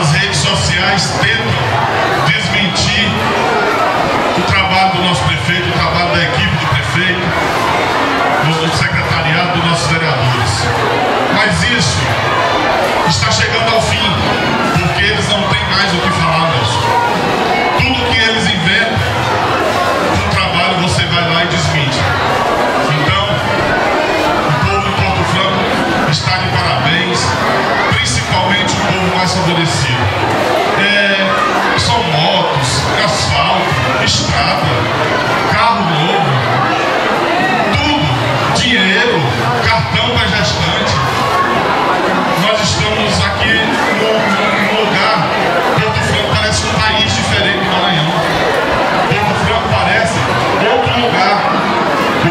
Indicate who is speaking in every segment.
Speaker 1: as redes sociais tentam desmentir o trabalho do nosso prefeito, o trabalho da equipe do prefeito, do secretariado dos nossos vereadores. Mas isso está chegando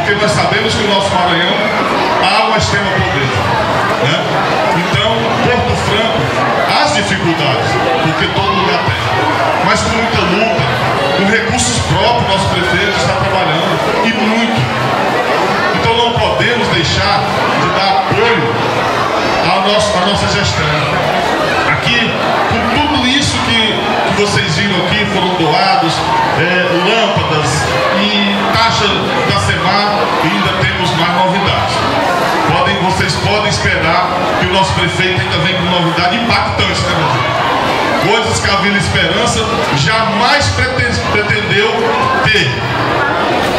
Speaker 1: porque nós sabemos que o nosso Maranhão há uma extrema pobreza. Né? Então, Porto Franco, as dificuldades, porque todo lugar tem, mas com muita luta, com recursos próprios, nosso prefeito está trabalhando, e muito. Então não podemos deixar de dar apoio à nossa, à nossa gestão. Vocês podem esperar que o nosso prefeito ainda vem com novidade impactante, né? Coisas que a Vila Esperança jamais preten- pretendeu ter.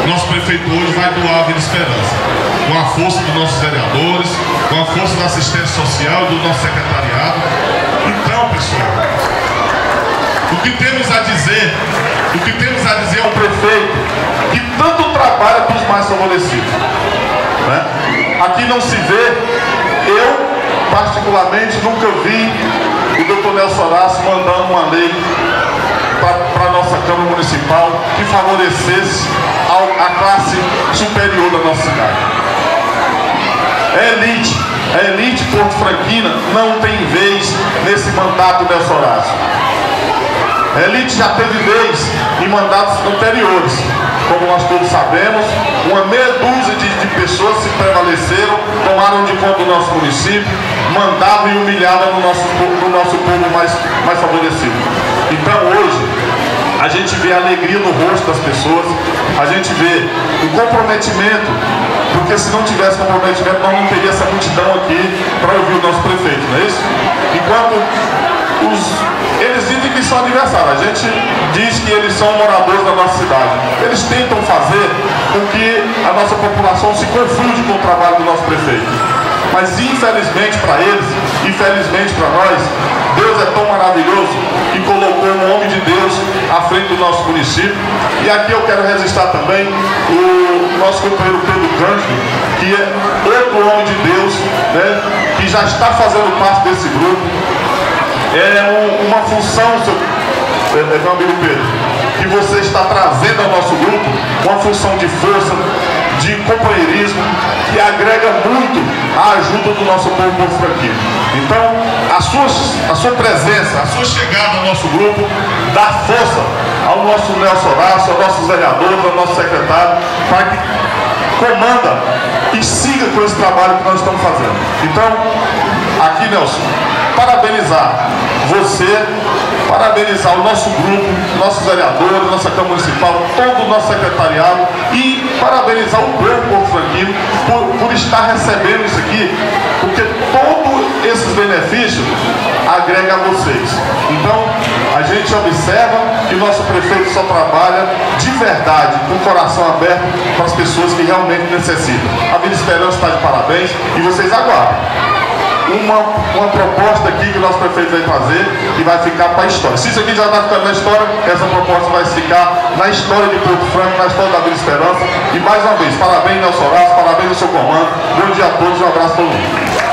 Speaker 1: Nosso prefeito hoje vai doar a Vila Esperança. Com a força dos nossos vereadores, com a força da assistência social do nosso secretariado. Então, pessoal, o que temos a dizer, o que temos a dizer ao prefeito que tanto trabalha para os mais favorecidos. Não se vê, eu particularmente nunca vi o doutor Nelson Horácio mandando uma lei para a nossa Câmara Municipal que favorecesse a classe superior da nossa cidade. É elite, a elite Porto Franquina não tem vez nesse mandato Nelson Horácio. Elite já teve vez em mandatos anteriores. Como nós todos sabemos, uma meia dúzia de, de pessoas se prevaleceram, tomaram de conta do nosso município, mandavam e humilhavam no nosso, no nosso povo mais, mais favorecido. Então hoje, a gente vê a alegria no rosto das pessoas, a gente vê o comprometimento, porque se não tivesse comprometimento, nós não teria essa multidão aqui para ouvir o nosso prefeito, não é isso? Enquanto os eles que são adversários. A gente diz que eles são moradores da nossa cidade. Eles tentam fazer com que a nossa população se confunde com o trabalho do nosso prefeito. Mas infelizmente para eles, infelizmente para nós, Deus é tão maravilhoso que colocou um homem de Deus à frente do nosso município. E aqui eu quero registrar também o nosso companheiro Pedro Cândido, que é outro homem de Deus, né, que já está fazendo parte desse grupo é um- uma função, seu, é, é, meu amigo Pedro, que você está trazendo ao nosso grupo, uma função de força, de companheirismo, que agrega muito a ajuda do nosso povo povo franquino. Então, a sua, a sua presença, a sua chegada ao nosso grupo, dá força ao nosso Nelson Horácio, aos nossos vereadores, ao nosso secretário, para que comanda e siga com esse trabalho que nós estamos fazendo. Então, aqui, Nelson, parabenizar você, parabenizar o nosso grupo, nossos vereadores, nossa Câmara Municipal, todo o nosso secretariado e parabenizar o povo Porto Franquino por, por estar recebendo isso aqui, porque todos esses benefícios agregam a vocês. Então, a gente observa que o nosso prefeito só trabalha de verdade, com o coração aberto para as pessoas que realmente necessitam. A Vida Esperança está de parabéns e vocês aguardem uma, uma proposta aqui que o nosso prefeito vai fazer e vai ficar para a história. Se isso aqui já está ficando na história, essa proposta vai ficar na história de Porto Franco, na história da Vila Esperança. E mais uma vez, parabéns Nelson Horácio, parabéns ao seu comando. Bom dia a todos, um abraço a todo mundo.